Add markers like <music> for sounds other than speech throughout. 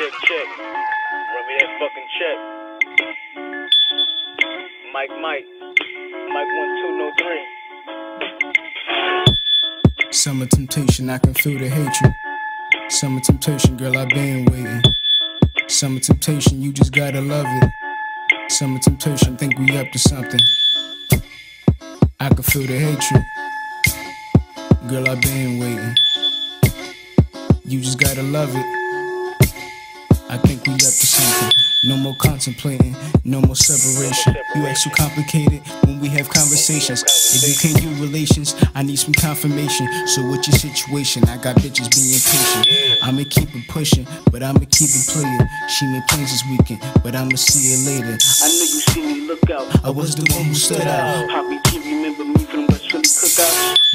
check, check. Run me that fucking check. Mic, Mic. Mic, one, two, no, three. Summer temptation, I can feel the hatred. Summer temptation, girl, I've been waiting. Summer temptation, you just gotta love it. Summer temptation, think we up to something. I can feel the hatred. Girl, I've been waiting. You just gotta love it. I think we up to something. No more contemplating, no more separation. You act so complicated when we have conversations. If you can't do relations, I need some confirmation. So what's your situation? I got bitches being patient. I'ma keep it pushing, but I'ma keep it playing. She made plans this weekend, but I'ma see her later. I know you see me look out. I was the one who stood out. Poppy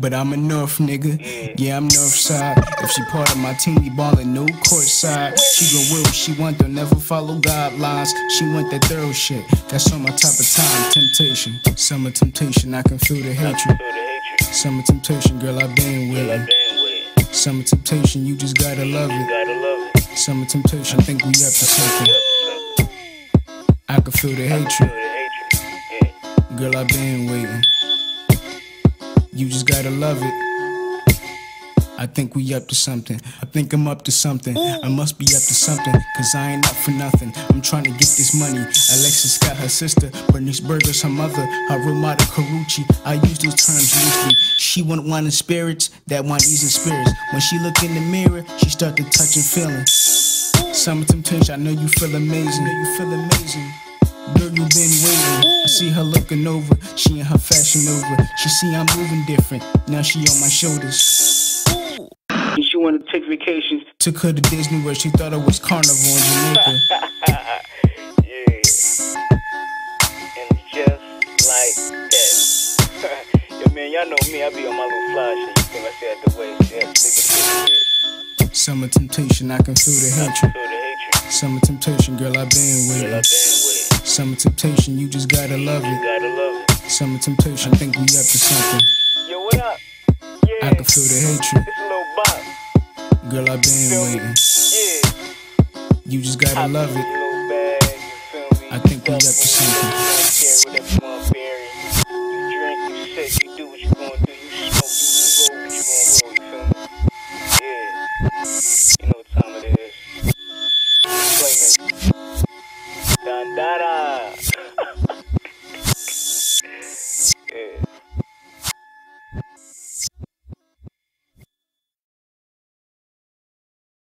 But I'm a North nigga, yeah, I'm North side. If she part of my team, we ballin' no court side. She gon' will she want, don't never follow guidelines. She want that thorough shit, that's on my top of time. Temptation, summer temptation, I can feel the hatred. Summer temptation, girl, I been waiting. Summer temptation, you just gotta love it. Summer temptation, I think we up to something. I can feel the hatred, girl, I been waiting. You just gotta love it. I think we up to something. I think I'm up to something. I must be up to something, cause I ain't up for nothing. I'm trying to get this money. Alexis got her sister, Bernice Burgers her mother, Harumata Karuchi. I use those terms loosely. She want wine and spirits, that wine easing spirits. When she look in the mirror, she start to touch and feeling. Summer temptation, I know you feel amazing. I know you feel amazing. Girl, you been waiting. I see her looking over. She in her fashion over. She see I'm moving different. Now she on my shoulders. And she wanna take vacations. Took her to Disney where she thought it was carnival in Jamaica. <laughs> Yeah. And it's just like that. <laughs> Yo, man, y'all know me. I be on my little fly shit. You think I stay at the waist? Yeah, stick it Summer temptation, I can feel the hatred. Feel the hatred. Summer temptation, girl, I've been Girl, I been waiting. Summer temptation, you just gotta love it. gotta love it. Summer temptation, I think we up to something. Yo, what up? Yeah. I can feel the hatred. It's a little bop. Girl, I've been waiting. Yeah. You just gotta love it. Bag, you feel me? I think we up to something. What time